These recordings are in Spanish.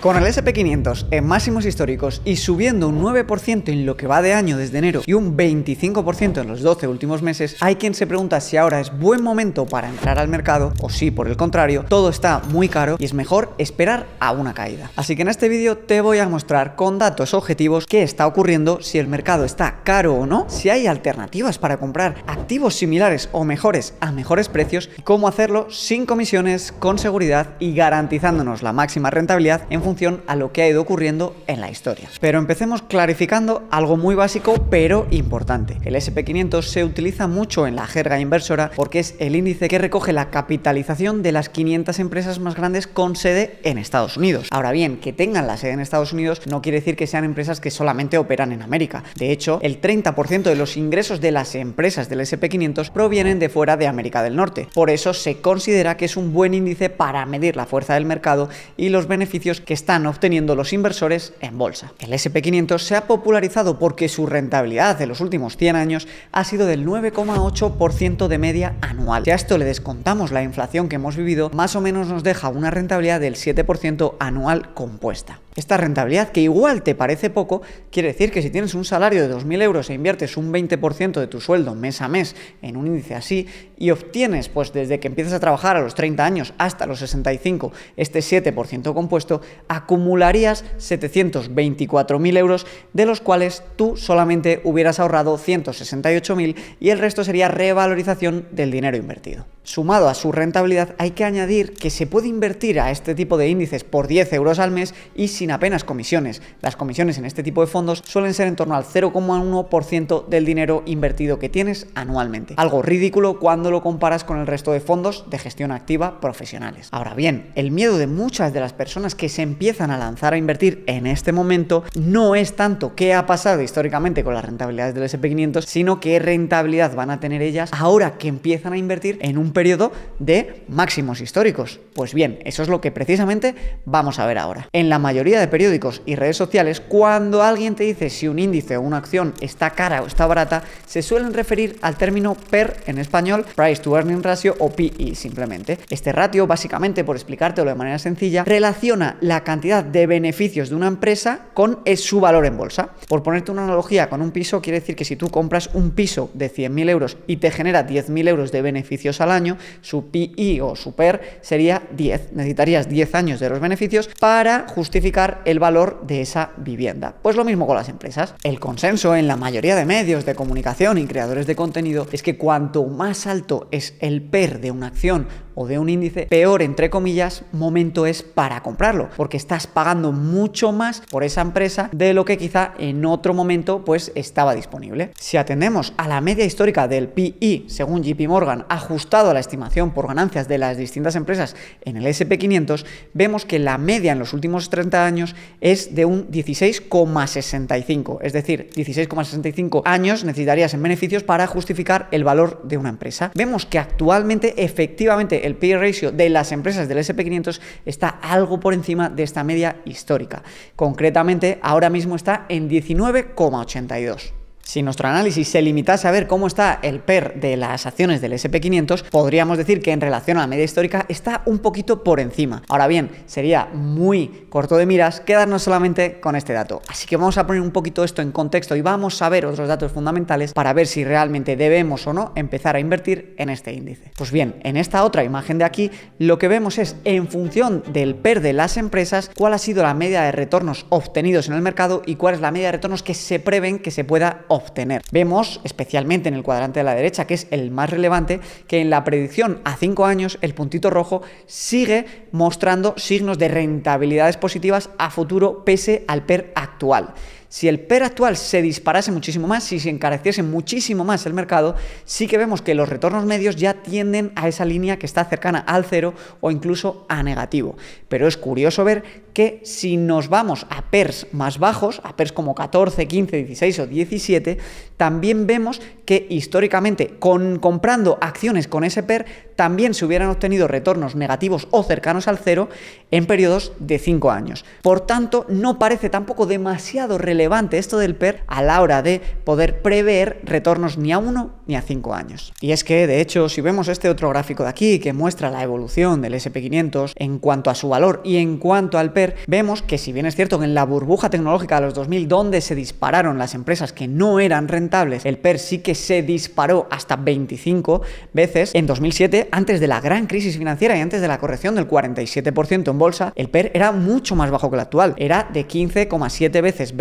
Con el SP500 en máximos históricos y subiendo un 9% en lo que va de año desde enero y un 25% en los 12 últimos meses, hay quien se pregunta si ahora es buen momento para entrar al mercado o si por el contrario todo está muy caro y es mejor esperar a una caída. Así que en este vídeo te voy a mostrar con datos objetivos qué está ocurriendo, si el mercado está caro o no, si hay alternativas para comprar activos similares o mejores a mejores precios y cómo hacerlo sin comisiones, con seguridad y garantizándonos la máxima rentabilidad en función a lo que ha ido ocurriendo en la historia. Pero empecemos clarificando algo muy básico pero importante. El SP500 se utiliza mucho en la jerga inversora porque es el índice que recoge la capitalización de las 500 empresas más grandes con sede en Estados Unidos. Ahora bien, que tengan la sede en Estados Unidos no quiere decir que sean empresas que solamente operan en América. De hecho, el 30% de los ingresos de las empresas del SP500 provienen de fuera de América del Norte. Por eso se considera que es un buen índice para medir la fuerza del mercado y los beneficios que están obteniendo los inversores en bolsa. El SP500 se ha popularizado porque su rentabilidad de los últimos 100 años ha sido del 9,8% de media anual. Si a esto le descontamos la inflación que hemos vivido, más o menos nos deja una rentabilidad del 7% anual compuesta. Esta rentabilidad, que igual te parece poco, quiere decir que si tienes un salario de 2.000 euros e inviertes un 20% de tu sueldo mes a mes en un índice así y obtienes, pues desde que empiezas a trabajar a los 30 años hasta los 65, este 7% compuesto, acumularías 724.000 euros, de los cuales tú solamente hubieras ahorrado 168.000 y el resto sería revalorización del dinero invertido. Sumado a su rentabilidad, hay que añadir que se puede invertir a este tipo de índices por 10 euros al mes y sin apenas comisiones. Las comisiones en este tipo de fondos suelen ser en torno al 0,1% del dinero invertido que tienes anualmente. Algo ridículo cuando lo comparas con el resto de fondos de gestión activa profesionales. Ahora bien, el miedo de muchas de las personas que se empiezan a lanzar a invertir en este momento no es tanto qué ha pasado históricamente con las rentabilidades del SP500, sino qué rentabilidad van a tener ellas ahora que empiezan a invertir en un periodo de máximos históricos. Pues bien, eso es lo que precisamente vamos a ver ahora. En la mayoría de periódicos y redes sociales, cuando alguien te dice si un índice o una acción está cara o está barata, se suelen referir al término PER en español, Price to Earning Ratio o PE simplemente. Este ratio, básicamente, por explicártelo de manera sencilla, relaciona la cantidad de beneficios de una empresa con su valor en bolsa. Por ponerte una analogía con un piso, quiere decir que si tú compras un piso de 100.000 euros y te genera 10.000 euros de beneficios al año, su PI o su PER sería 10. Necesitarías 10 años de los beneficios para justificar el valor de esa vivienda. Pues lo mismo con las empresas. El consenso en la mayoría de medios de comunicación y creadores de contenido es que cuanto más alto es el PER de una acción o de un índice, peor entre comillas momento es para comprarlo, porque estás pagando mucho más por esa empresa de lo que quizá en otro momento pues estaba disponible. Si atendemos a la media histórica del PI según JP Morgan ajustado a la estimación por ganancias de las distintas empresas en el SP500, vemos que la media en los últimos 30 años es de un 16,65, es decir, 16,65 años necesitarías en beneficios para justificar el valor de una empresa. Vemos que actualmente efectivamente el PE ratio de las empresas del SP500 está algo por encima de esta media histórica. Concretamente, ahora mismo está en 19,82. Si nuestro análisis se limitase a ver cómo está el PER de las acciones del SP500, podríamos decir que en relación a la media histórica está un poquito por encima. Ahora bien, sería muy corto de miras quedarnos solamente con este dato. Así que vamos a poner un poquito esto en contexto y vamos a ver otros datos fundamentales para ver si realmente debemos o no empezar a invertir en este índice. Pues bien, en esta otra imagen de aquí, lo que vemos es en función del PER de las empresas, cuál ha sido la media de retornos obtenidos en el mercado y cuál es la media de retornos que se prevén que se pueda obtener obtener. Vemos, especialmente en el cuadrante de la derecha, que es el más relevante, que en la predicción a 5 años el puntito rojo sigue mostrando signos de rentabilidades positivas a futuro pese al PER actual. Si el PER actual se disparase muchísimo más, si se encareciese muchísimo más el mercado, sí que vemos que los retornos medios ya tienden a esa línea que está cercana al cero o incluso a negativo. Pero es curioso ver que si nos vamos a PERS más bajos, a PERS como 14, 15, 16 o 17, también vemos que históricamente comprando acciones con ese PER también se hubieran obtenido retornos negativos o cercanos al cero en periodos de 5 años. Por tanto, no parece tampoco demasiado relevante relevante esto del PER a la hora de poder prever retornos ni a uno ni a cinco años. Y es que, de hecho, si vemos este otro gráfico de aquí que muestra la evolución del SP500 en cuanto a su valor y en cuanto al PER, vemos que si bien es cierto que en la burbuja tecnológica de los 2000, donde se dispararon las empresas que no eran rentables, el PER sí que se disparó hasta 25 veces. En 2007, antes de la gran crisis financiera y antes de la corrección del 47% en bolsa, el PER era mucho más bajo que el actual, era de 15,7 veces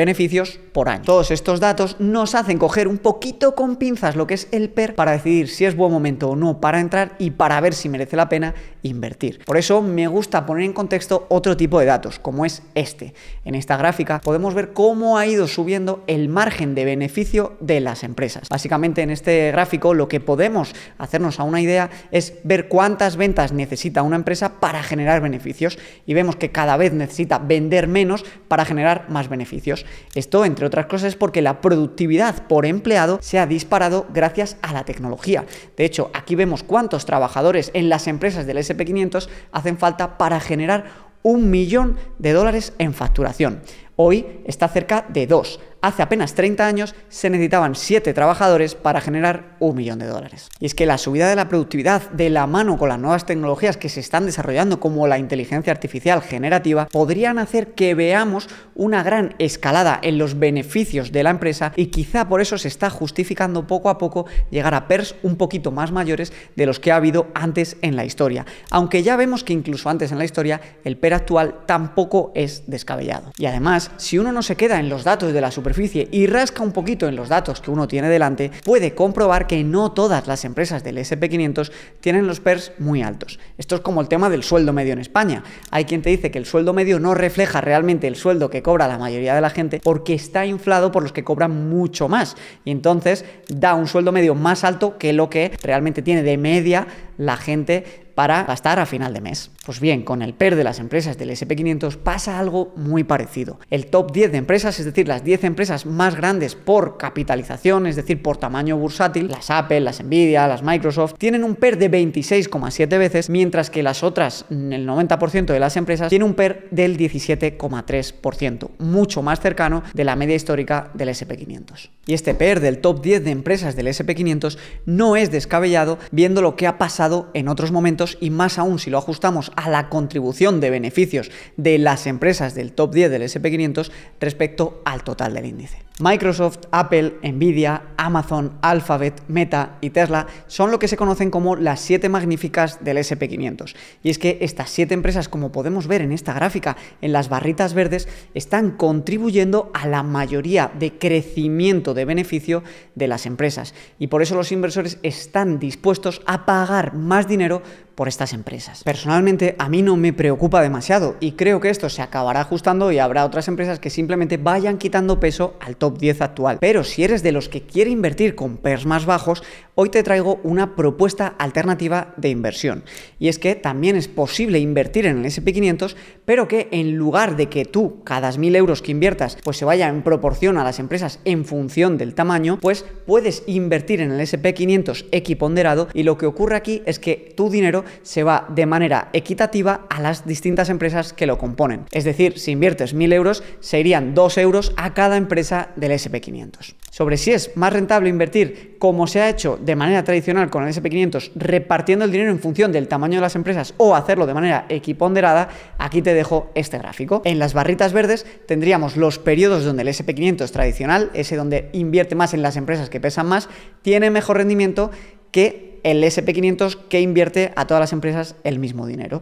por año. Todos estos datos nos hacen coger un poquito con pinzas lo que es el PER para decidir si es buen momento o no para entrar y para ver si merece la pena invertir. Por eso me gusta poner en contexto otro tipo de datos, como es este. En esta gráfica podemos ver cómo ha ido subiendo el margen de beneficio de las empresas. Básicamente en este gráfico lo que podemos hacernos a una idea es ver cuántas ventas necesita una empresa para generar beneficios y vemos que cada vez necesita vender menos para generar más beneficios. Esto, entre otras cosas, es porque la productividad por empleado se ha disparado gracias a la tecnología. De hecho, aquí vemos cuántos trabajadores en las empresas del SP500 hacen falta para generar un millón de dólares en facturación. Hoy está cerca de dos hace apenas 30 años se necesitaban 7 trabajadores para generar un millón de dólares. Y es que la subida de la productividad de la mano con las nuevas tecnologías que se están desarrollando como la inteligencia artificial generativa podrían hacer que veamos una gran escalada en los beneficios de la empresa y quizá por eso se está justificando poco a poco llegar a PERS un poquito más mayores de los que ha habido antes en la historia. Aunque ya vemos que incluso antes en la historia el PER actual tampoco es descabellado. Y además, si uno no se queda en los datos de la y rasca un poquito en los datos que uno tiene delante, puede comprobar que no todas las empresas del SP500 tienen los PERS muy altos. Esto es como el tema del sueldo medio en España. Hay quien te dice que el sueldo medio no refleja realmente el sueldo que cobra la mayoría de la gente porque está inflado por los que cobran mucho más. Y entonces da un sueldo medio más alto que lo que realmente tiene de media la gente para gastar a final de mes. Pues bien, con el PER de las empresas del SP500 pasa algo muy parecido. El top 10 de empresas, es decir, las 10 empresas más grandes por capitalización, es decir, por tamaño bursátil, las Apple, las Nvidia, las Microsoft, tienen un PER de 26,7 veces, mientras que las otras, el 90% de las empresas, tienen un PER del 17,3%, mucho más cercano de la media histórica del SP500. Y este PER del top 10 de empresas del SP500 no es descabellado viendo lo que ha pasado en otros momentos y más aún si lo ajustamos a la contribución de beneficios de las empresas del top 10 del SP500 respecto al total del índice. Microsoft, Apple, Nvidia, Amazon, Alphabet, Meta y Tesla son lo que se conocen como las siete magníficas del SP500. Y es que estas siete empresas, como podemos ver en esta gráfica, en las barritas verdes, están contribuyendo a la mayoría de crecimiento de beneficio de las empresas. Y por eso los inversores están dispuestos a pagar más dinero por estas empresas. Personalmente a mí no me preocupa demasiado y creo que esto se acabará ajustando y habrá otras empresas que simplemente vayan quitando peso al top 10 actual. Pero si eres de los que quiere invertir con PERS más bajos, hoy te traigo una propuesta alternativa de inversión. Y es que también es posible invertir en el SP500, pero que en lugar de que tú cada mil euros que inviertas pues se vaya en proporción a las empresas en función del tamaño, pues puedes invertir en el SP500 equiponderado y lo que ocurre aquí es que tu dinero se va de manera equitativa a las distintas empresas que lo componen. Es decir, si inviertes 1.000 euros, se irían 2 euros a cada empresa del SP500. Sobre si es más rentable invertir como se ha hecho de manera tradicional con el SP500, repartiendo el dinero en función del tamaño de las empresas o hacerlo de manera equiponderada, aquí te dejo este gráfico. En las barritas verdes tendríamos los periodos donde el SP500 tradicional, ese donde invierte más en las empresas que pesan más, tiene mejor rendimiento que el SP500 que invierte a todas las empresas el mismo dinero.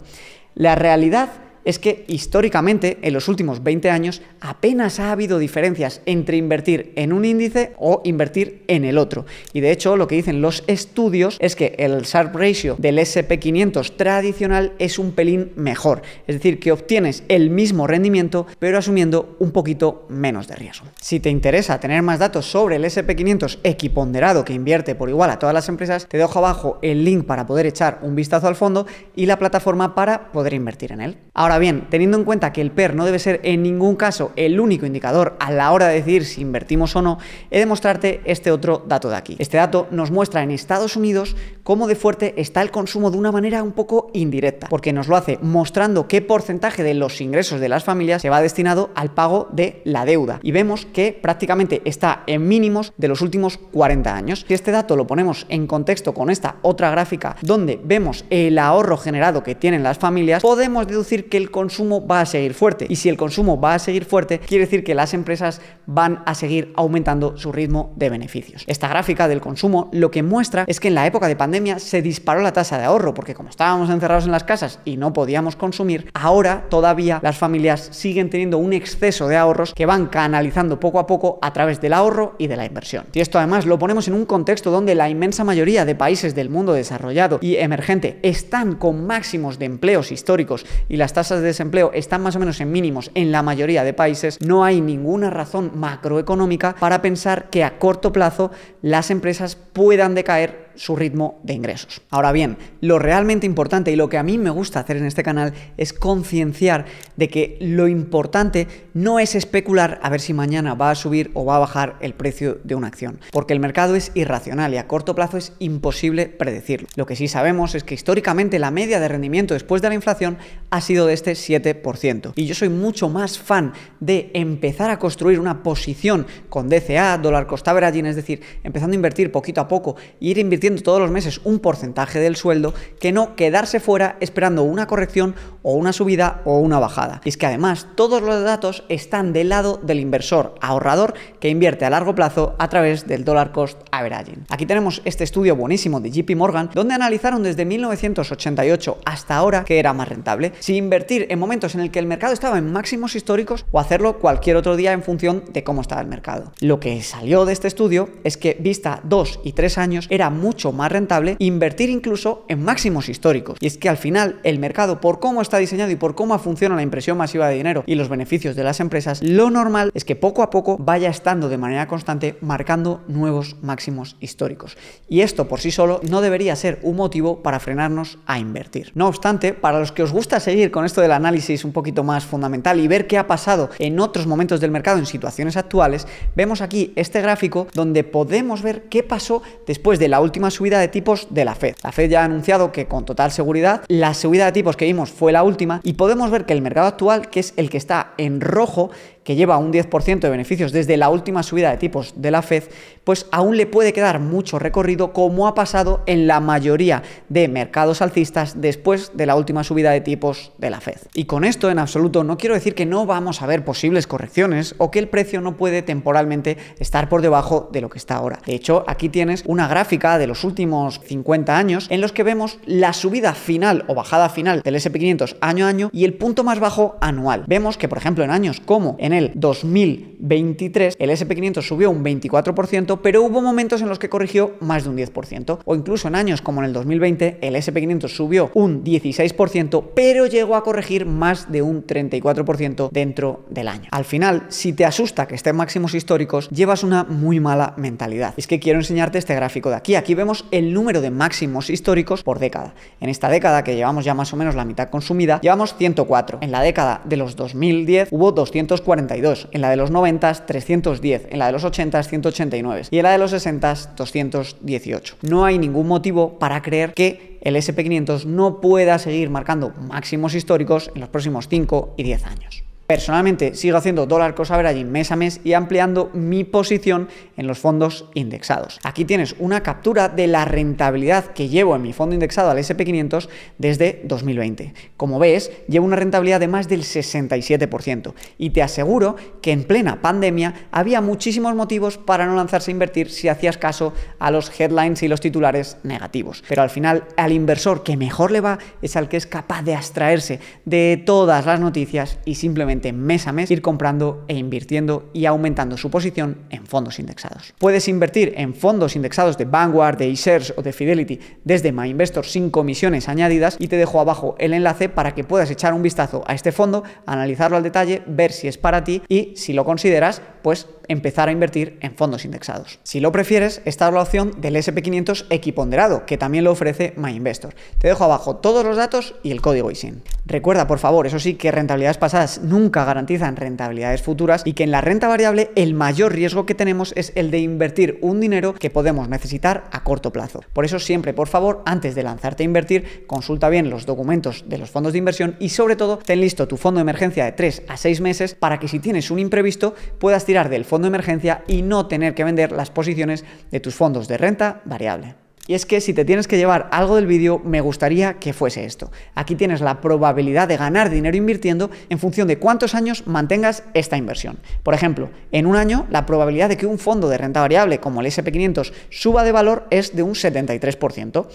La realidad es que históricamente, en los últimos 20 años, apenas ha habido diferencias entre invertir en un índice o invertir en el otro. Y de hecho, lo que dicen los estudios es que el Sharp Ratio del SP500 tradicional es un pelín mejor. Es decir, que obtienes el mismo rendimiento, pero asumiendo un poquito menos de riesgo. Si te interesa tener más datos sobre el SP500 equiponderado que invierte por igual a todas las empresas, te dejo abajo el link para poder echar un vistazo al fondo y la plataforma para poder invertir en él. Ahora Bien, teniendo en cuenta que el PER no debe ser en ningún caso el único indicador a la hora de decidir si invertimos o no, he de mostrarte este otro dato de aquí. Este dato nos muestra en Estados Unidos cómo de fuerte está el consumo de una manera un poco indirecta, porque nos lo hace mostrando qué porcentaje de los ingresos de las familias se va destinado al pago de la deuda. Y vemos que prácticamente está en mínimos de los últimos 40 años. Si este dato lo ponemos en contexto con esta otra gráfica donde vemos el ahorro generado que tienen las familias, podemos deducir que el consumo va a seguir fuerte. Y si el consumo va a seguir fuerte, quiere decir que las empresas van a seguir aumentando su ritmo de beneficios. Esta gráfica del consumo lo que muestra es que en la época de pandemia se disparó la tasa de ahorro, porque como estábamos encerrados en las casas y no podíamos consumir, ahora todavía las familias siguen teniendo un exceso de ahorros que van canalizando poco a poco a través del ahorro y de la inversión. Y esto además lo ponemos en un contexto donde la inmensa mayoría de países del mundo desarrollado y emergente están con máximos de empleos históricos y las tasas de desempleo están más o menos en mínimos en la mayoría de países, no hay ninguna razón macroeconómica para pensar que a corto plazo las empresas puedan decaer su ritmo de ingresos. Ahora bien, lo realmente importante y lo que a mí me gusta hacer en este canal es concienciar de que lo importante no es especular a ver si mañana va a subir o va a bajar el precio de una acción, porque el mercado es irracional y a corto plazo es imposible predecirlo. Lo que sí sabemos es que históricamente la media de rendimiento después de la inflación ha sido de este 7%. Y yo soy mucho más fan de empezar a construir una posición con DCA, dólar cost averaging, es decir, empezando a invertir poquito a poco e ir invirtiendo todos los meses un porcentaje del sueldo que no quedarse fuera esperando una corrección o una subida o una bajada. Y es que además todos los datos están del lado del inversor ahorrador que invierte a largo plazo a través del dollar cost averaging. Aquí tenemos este estudio buenísimo de JP Morgan donde analizaron desde 1988 hasta ahora que era más rentable, si invertir en momentos en el que el mercado estaba en máximos históricos o hacerlo cualquier otro día en función de cómo estaba el mercado. Lo que salió de este estudio es que vista dos y tres años era mucho mucho más rentable invertir incluso en máximos históricos. Y es que al final el mercado, por cómo está diseñado y por cómo funciona la impresión masiva de dinero y los beneficios de las empresas, lo normal es que poco a poco vaya estando de manera constante marcando nuevos máximos históricos. Y esto por sí solo no debería ser un motivo para frenarnos a invertir. No obstante, para los que os gusta seguir con esto del análisis un poquito más fundamental y ver qué ha pasado en otros momentos del mercado en situaciones actuales, vemos aquí este gráfico donde podemos ver qué pasó después de la última subida de tipos de la Fed. La Fed ya ha anunciado que con total seguridad la subida de tipos que vimos fue la última y podemos ver que el mercado actual, que es el que está en rojo, que lleva un 10% de beneficios desde la última subida de tipos de la Fed, pues aún le puede quedar mucho recorrido como ha pasado en la mayoría de mercados alcistas después de la última subida de tipos de la Fed. Y con esto en absoluto no quiero decir que no vamos a ver posibles correcciones o que el precio no puede temporalmente estar por debajo de lo que está ahora. De hecho, aquí tienes una gráfica de los últimos 50 años en los que vemos la subida final o bajada final del SP500 año a año y el punto más bajo anual. Vemos que, por ejemplo, en años como en el 2023 el SP500 subió un 24%, pero hubo momentos en los que corrigió más de un 10%. O incluso en años como en el 2020 el SP500 subió un 16%, pero llegó a corregir más de un 34% dentro del año. Al final, si te asusta que esté en máximos históricos, llevas una muy mala mentalidad. Es que quiero enseñarte este gráfico de aquí. Aquí vemos el número de máximos históricos por década. En esta década, que llevamos ya más o menos la mitad consumida, llevamos 104. En la década de los 2010 hubo 240 en la de los 90 310, en la de los 80 189 y en la de los 60 218. No hay ningún motivo para creer que el SP500 no pueda seguir marcando máximos históricos en los próximos 5 y 10 años. Personalmente sigo haciendo dólar cost averaging mes a mes y ampliando mi posición en los fondos indexados. Aquí tienes una captura de la rentabilidad que llevo en mi fondo indexado al SP500 desde 2020. Como ves, llevo una rentabilidad de más del 67% y te aseguro que en plena pandemia había muchísimos motivos para no lanzarse a invertir si hacías caso a los headlines y los titulares negativos. Pero al final, al inversor que mejor le va es al que es capaz de abstraerse de todas las noticias y simplemente mes a mes ir comprando e invirtiendo y aumentando su posición en fondos indexados. Puedes invertir en fondos indexados de Vanguard, de eShares o de Fidelity desde MyInvestor sin comisiones añadidas y te dejo abajo el enlace para que puedas echar un vistazo a este fondo, analizarlo al detalle, ver si es para ti y si lo consideras, pues empezar a invertir en fondos indexados. Si lo prefieres, está la opción del SP500 equiponderado, que también lo ofrece MyInvestor. Te dejo abajo todos los datos y el código ISIN. Recuerda, por favor, eso sí, que rentabilidades pasadas nunca garantizan rentabilidades futuras y que en la renta variable el mayor riesgo que tenemos es el de invertir un dinero que podemos necesitar a corto plazo. Por eso siempre, por favor, antes de lanzarte a invertir, consulta bien los documentos de los fondos de inversión y sobre todo ten listo tu fondo de emergencia de 3 a 6 meses para que si tienes un imprevisto puedas del fondo de emergencia y no tener que vender las posiciones de tus fondos de renta variable. Y es que si te tienes que llevar algo del vídeo, me gustaría que fuese esto. Aquí tienes la probabilidad de ganar dinero invirtiendo en función de cuántos años mantengas esta inversión. Por ejemplo, en un año, la probabilidad de que un fondo de renta variable como el SP500 suba de valor es de un 73%.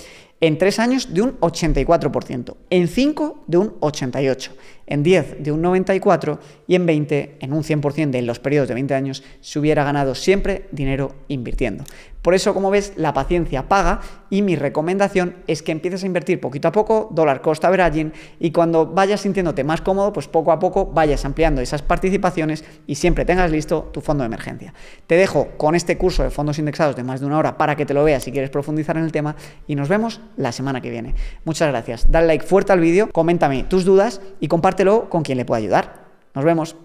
En tres años de un 84%, en cinco de un 88%, en 10 de un 94% y en 20, en un 100% de los periodos de 20 años, se hubiera ganado siempre dinero invirtiendo. Por eso, como ves, la paciencia paga y mi recomendación es que empieces a invertir poquito a poco, dólar cost averaging, y cuando vayas sintiéndote más cómodo, pues poco a poco vayas ampliando esas participaciones y siempre tengas listo tu fondo de emergencia. Te dejo con este curso de fondos indexados de más de una hora para que te lo veas si quieres profundizar en el tema y nos vemos la semana que viene. Muchas gracias. Dale like fuerte al vídeo, coméntame tus dudas y compártelo con quien le pueda ayudar. Nos vemos.